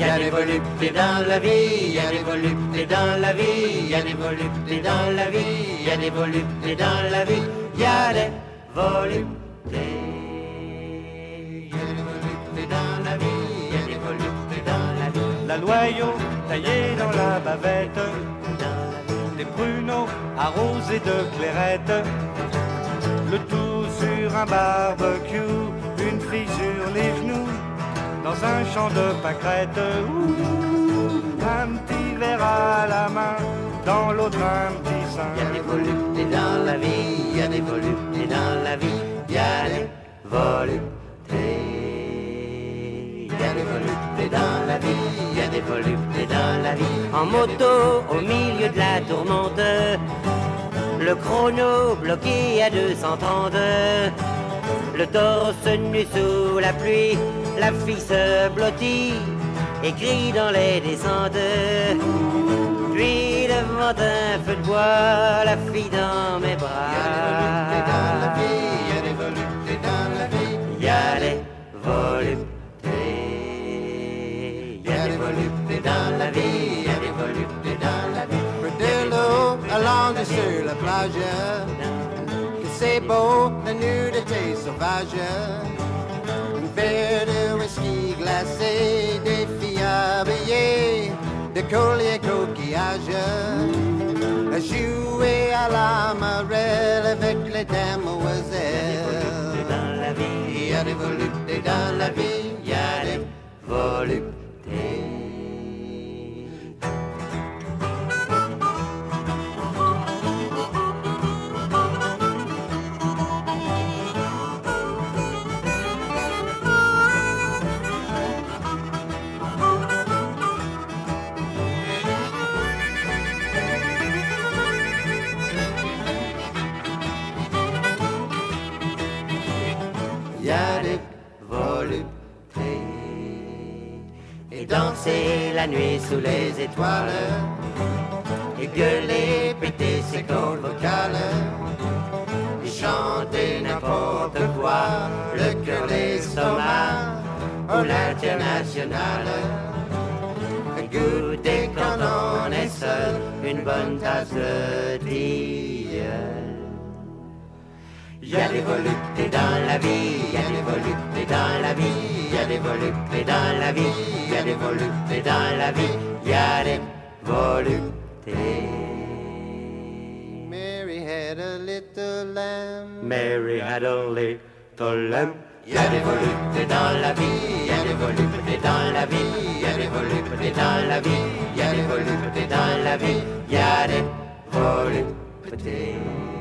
des voluptés dans la vie, il y a des voluptés dans la vie, il y a des voluptés dans la vie, il y a des voluptés dans la vie, il y a des voluptés. Il y a voluptés dans la vie, y a des voluptés dans la vie. La loyau taillée dans la bavette, des pruneaux arrosés de clairette, le tout sur un barbecue, une fille sur les genoux, dans un champ de pâquerettes, un petit verre à la main, dans l'autre un petit sein. Y a des voluptés dans la vie, y a des voluptés dans la vie, y a des voluptés. Y a des voluptés dans la vie, y a des voluptés dans la vie. En moto, au milieu de la tourmente, le chrono bloqué à 230. Le torse nu sous la pluie, la fille se blottit et crie dans les descentes. Puis devant un feu de bois, la fille dans mes bras. Il y a des voluptés dans la vie, il y a des voluptés. Il y a des voluptés dans la vie, il y a des voluptés dans la vie. de l'eau allongée sur la plage. Que c'est beau, la nudité sauvage. De colliers coquillages. À jouer à la marelle avec les demoiselles. Il y a des voluptés dans la vie, il y a des voluptés. Des voluptés. Et danser la nuit sous les étoiles. Et gueuler, péter ses cordes vocales. Et chanter n'importe quoi. Le cœur, l'estomac. Ou l'international. Goûter quand on est seul. Une bonne tasse de tilleul. Il y des voluptés dans la vie, voluptés dans la vie, il y a des voluptés dans la vie, il y a des voluptés dans la vie, il y a des voluptés. Mary had a little lamb. Mary had a little lamb. Il y a des voluptés dans la vie, il y a des voluptés dans la vie, il y a des voluptés dans la vie, il y a des voluptés dans la vie, il y a des voluptés.